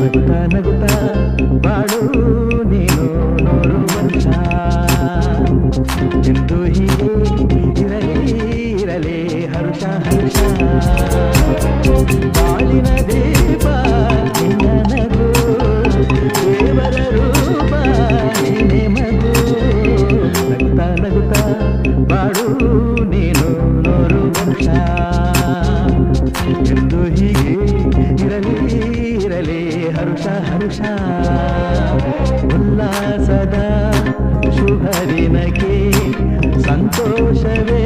నగుతా నగుతా వాడు నేను నోరు మనిషా ఎందు ఇరలే ఇరలే హరుష హరుష బాలిన దీప నిన్ననగు దేవర రూప నిన్నే మగు నగుతా నగుతా వాడు నేను నోరు మనిషా ಉಲ್ಲಾಸದ ಶುಭ ದಿನಕ್ಕೆ ಸಂತೋಷವೇ